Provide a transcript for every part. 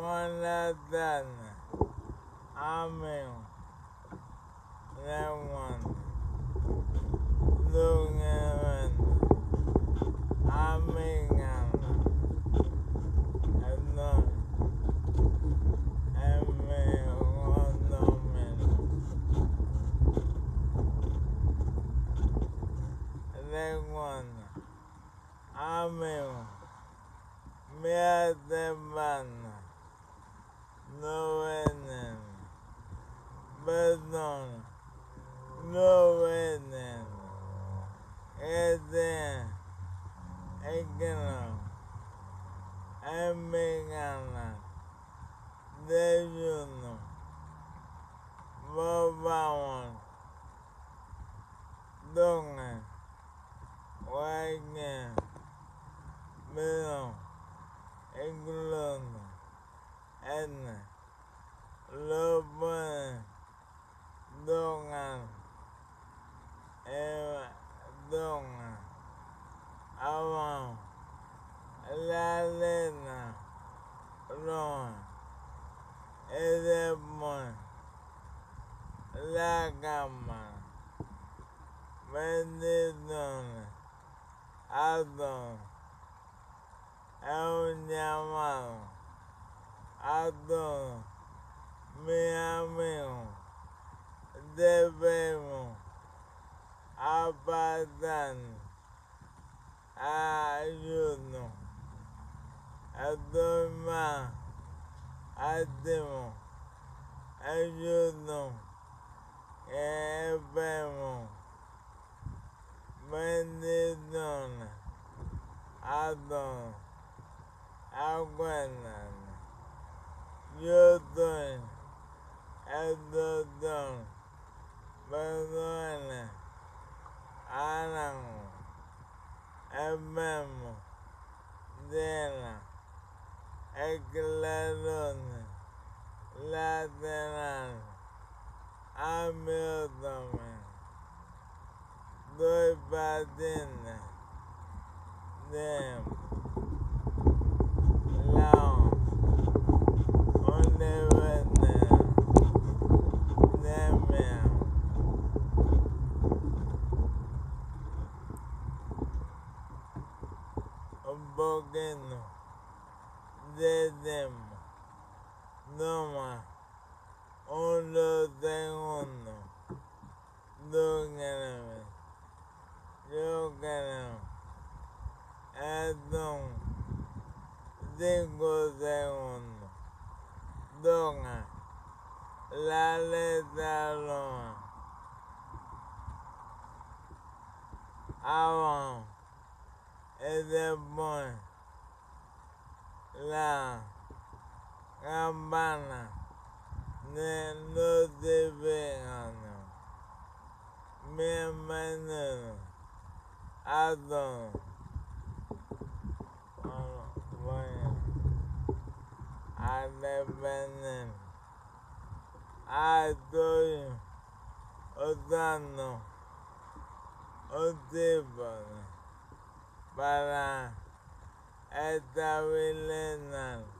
Manhattan, Amen, Lewan, Lungan, Amingan, then Lewan, Amen, Meademan, Noenen, Bedon, Noenen, Eden, Egenam, Emigana, Dejuno, Bobawan, Dongan, Wagen, Milon, Eglon, Edna, Loban, Dongan, Eva, Dongan, Awan, Lalena, Ron, Edemon, Lagama, Benedon, Adon, El Llamado, Adon, me amem, devemos abadan, ajudam, adormar, ademo, ajudam, ebemos, bendição, adão, aguentam, ajudam. Clarón, lateral, amiótame, doy patina, dem, lao, onde vende, não há onde tem onda do cannabis. Do cannabis. Então, cinco segundos. Toca la letra loma. Abajo. E é depois. Lá. campana ne no te vengano. Mi hermano, Adon. Bueno, Adependen. Adoyo. Odano. Odébora. Para. Esta Vilena.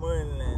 bueno. Lo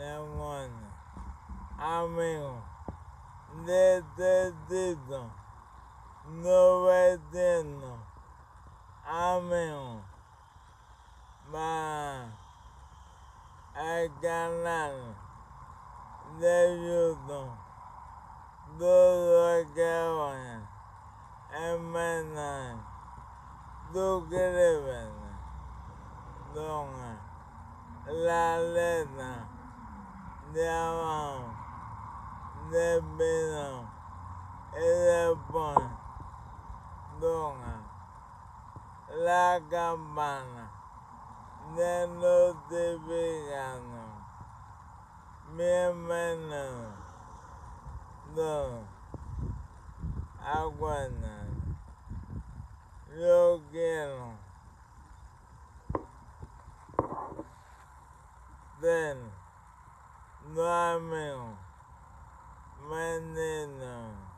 Lemon. Amigo. Necesito. Novecientos. Amigo. Va al canal de YouTube. Todo lo que vaya. En mensaje. Suscríbete. Donga. La letra video y después donga la campana de notificación. Bienvenido. Dos. Aguanten. Yo quiero. Ten. Não, meu. Menino.